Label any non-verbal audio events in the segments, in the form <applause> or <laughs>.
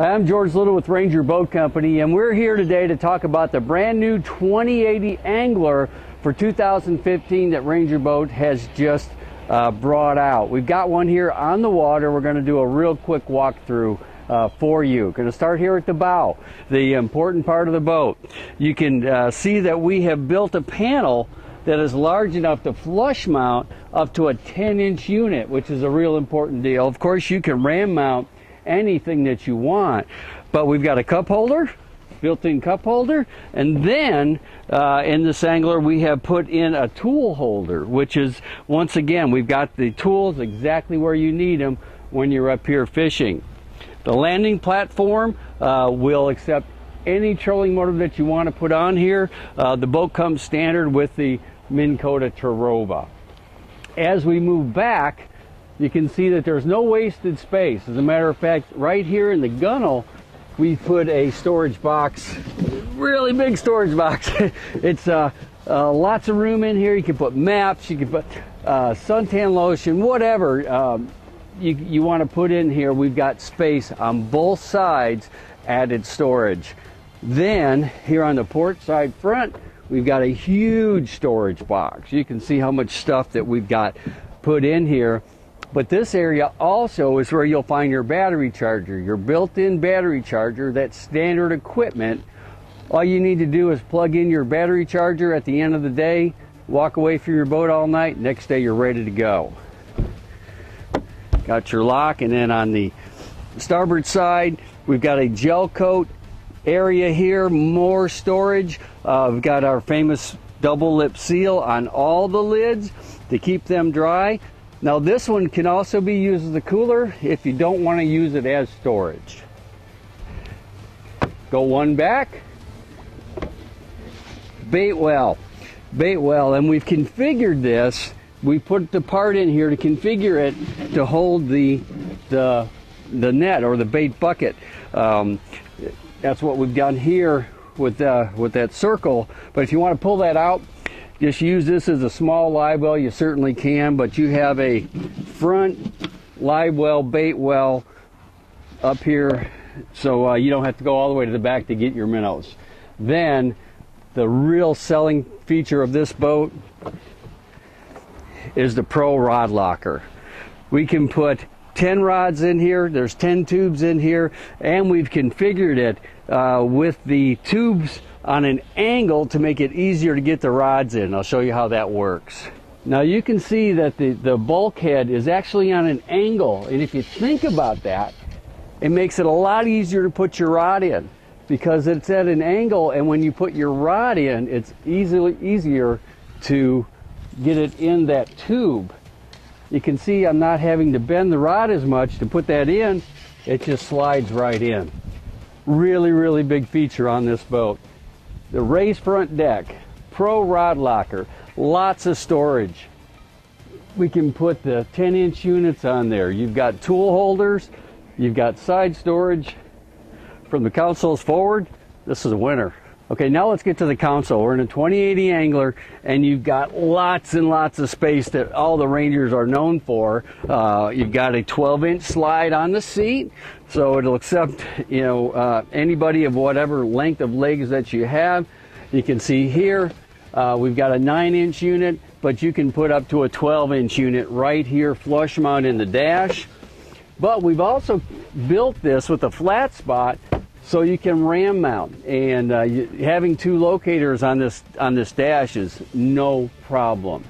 I'm George Liddle with Ranger Boat Company, and we're here today to talk about the brand new 2080 Angler for 2015 that Ranger Boat has just uh, brought out. We've got one here on the water. We're going to do a real quick walkthrough uh, for you. Going to start here at the bow, the important part of the boat. You can uh, see that we have built a panel that is large enough to flush mount up to a 10 inch unit, which is a real important deal. Of course, you can ram mount anything that you want. But we've got a cup holder, built-in cup holder, and then uh, in this angler we have put in a tool holder, which is once again we've got the tools exactly where you need them when you're up here fishing. The landing platform uh, will accept any trolling motor that you want to put on here. Uh, the boat comes standard with the Minn Kota Terrova. As we move back, you can see that there's no wasted space. As a matter of fact, right here in the gunnel, we put a storage box, really big storage box. <laughs> it's uh, uh, lots of room in here. You can put maps, you can put uh, suntan lotion, whatever um, you, you want to put in here. We've got space on both sides, added storage. Then here on the port side front, we've got a huge storage box. You can see how much stuff that we've got put in here. But this area also is where you'll find your battery charger, your built-in battery charger, that standard equipment. All you need to do is plug in your battery charger at the end of the day, walk away from your boat all night, next day you're ready to go. Got your lock and then on the starboard side, we've got a gel coat area here, more storage. Uh, we've got our famous double lip seal on all the lids to keep them dry. Now this one can also be used as a cooler if you don't want to use it as storage. Go one back. Bait well. Bait well. And we've configured this. We put the part in here to configure it to hold the, the, the net or the bait bucket. Um, that's what we've done here with, uh, with that circle. But if you want to pull that out, just use this as a small live well, you certainly can, but you have a front live well, bait well up here, so uh, you don't have to go all the way to the back to get your minnows. Then, the real selling feature of this boat is the Pro Rod Locker. We can put 10 rods in here, there's 10 tubes in here, and we've configured it uh, with the tubes on an angle to make it easier to get the rods in. I'll show you how that works. Now you can see that the, the bulkhead is actually on an angle. And if you think about that, it makes it a lot easier to put your rod in because it's at an angle and when you put your rod in, it's easily easier to get it in that tube. You can see I'm not having to bend the rod as much to put that in. It just slides right in. Really, really big feature on this boat the raised front deck, pro rod locker, lots of storage. We can put the 10 inch units on there. You've got tool holders, you've got side storage. From the consoles forward, this is a winner. Okay, now let's get to the console. We're in a 2080 Angler, and you've got lots and lots of space that all the Rangers are known for. Uh, you've got a 12-inch slide on the seat, so it'll accept you know uh, anybody of whatever length of legs that you have. You can see here uh, we've got a 9-inch unit, but you can put up to a 12-inch unit right here, flush mount in the dash. But we've also built this with a flat spot so you can ram mount and uh, you, having two locators on this on this dash is no problem.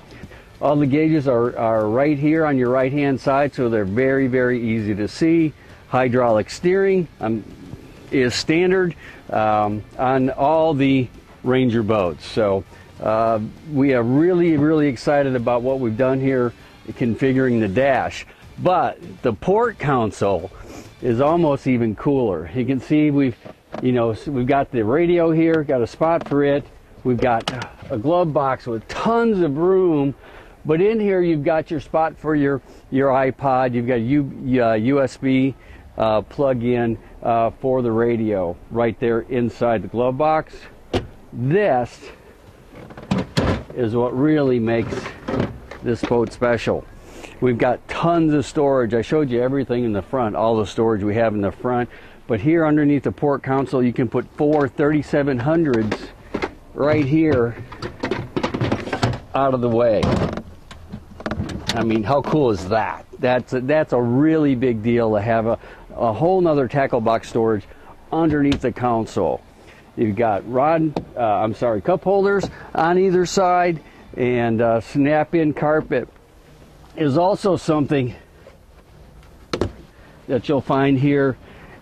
All the gauges are, are right here on your right hand side so they're very very easy to see. Hydraulic steering um, is standard um, on all the ranger boats. So uh, we are really really excited about what we've done here configuring the dash. But the port console is almost even cooler. You can see we've, you know, we've got the radio here, got a spot for it. We've got a glove box with tons of room, but in here you've got your spot for your your iPod. You've got U, uh, USB uh, plug-in uh, for the radio right there inside the glove box. This is what really makes this boat special. We've got tons of storage. I showed you everything in the front, all the storage we have in the front. But here underneath the port console, you can put four 3700s right here out of the way. I mean, how cool is that? That's a, that's a really big deal to have a, a whole nother tackle box storage underneath the console. You've got rod, uh, I'm sorry, cup holders on either side and uh, snap-in carpet is also something that you'll find here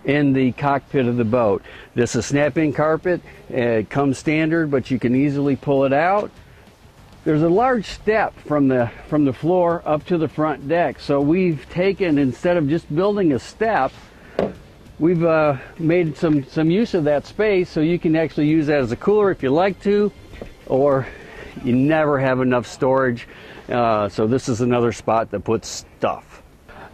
in the cockpit of the boat. This is snap-in carpet. It comes standard, but you can easily pull it out. There's a large step from the from the floor up to the front deck. So we've taken instead of just building a step, we've uh, made some some use of that space so you can actually use that as a cooler if you like to, or you never have enough storage. Uh, so this is another spot that puts stuff.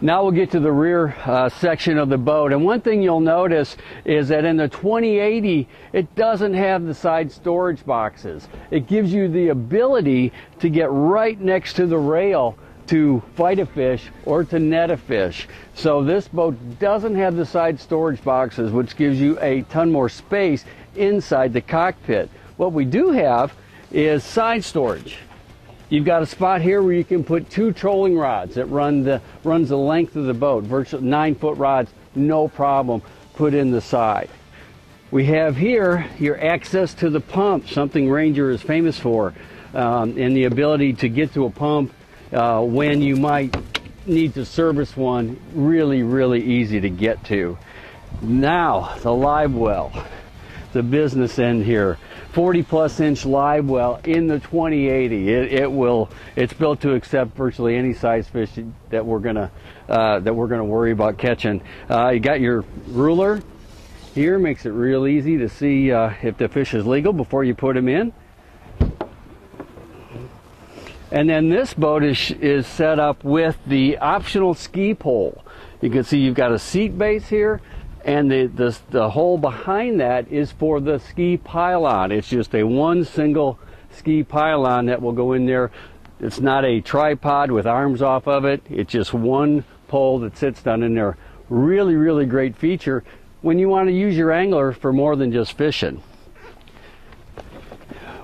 Now we'll get to the rear uh, section of the boat. And one thing you'll notice is that in the 2080, it doesn't have the side storage boxes. It gives you the ability to get right next to the rail to fight a fish or to net a fish. So this boat doesn't have the side storage boxes, which gives you a ton more space inside the cockpit. What we do have is side storage. You've got a spot here where you can put two trolling rods that run the runs the length of the boat, virtually nine foot rods, no problem. Put in the side. We have here your access to the pump, something Ranger is famous for, um, and the ability to get to a pump uh, when you might need to service one. Really, really easy to get to. Now the live well, the business end here. 40 plus inch live well in the 2080. It, it, will. It's built to accept virtually any size fish that we're gonna uh, that we're gonna worry about catching. Uh, you got your ruler here, makes it real easy to see uh, if the fish is legal before you put him in. And then this boat is is set up with the optional ski pole. You can see you've got a seat base here and the, the, the hole behind that is for the ski pylon. It's just a one single ski pylon that will go in there. It's not a tripod with arms off of it. It's just one pole that sits down in there. Really, really great feature when you want to use your angler for more than just fishing.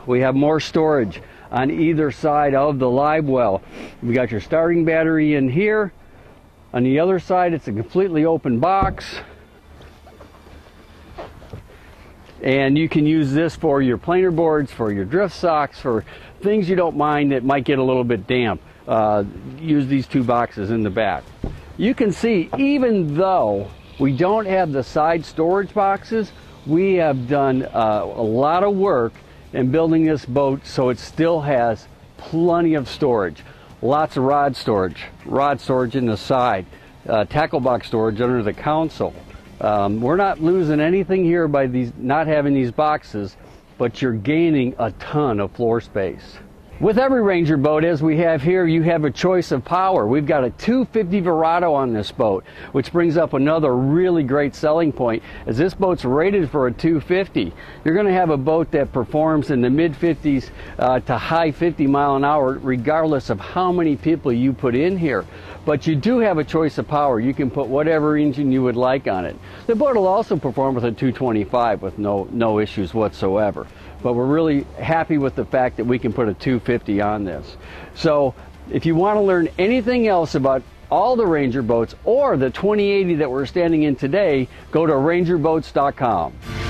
We have more storage on either side of the live well. We got your starting battery in here. On the other side, it's a completely open box. And you can use this for your planer boards, for your drift socks, for things you don't mind that might get a little bit damp. Uh, use these two boxes in the back. You can see, even though we don't have the side storage boxes, we have done uh, a lot of work in building this boat so it still has plenty of storage. Lots of rod storage, rod storage in the side, uh, tackle box storage under the console. Um, we're not losing anything here by these not having these boxes, but you're gaining a ton of floor space. With every Ranger boat, as we have here, you have a choice of power. We've got a 250 Verado on this boat, which brings up another really great selling point. As this boat's rated for a 250, you're going to have a boat that performs in the mid 50s uh, to high 50 mile an hour, regardless of how many people you put in here. But you do have a choice of power. You can put whatever engine you would like on it. The boat will also perform with a 225 with no, no issues whatsoever but we're really happy with the fact that we can put a 250 on this. So if you want to learn anything else about all the Ranger boats or the 2080 that we're standing in today, go to rangerboats.com.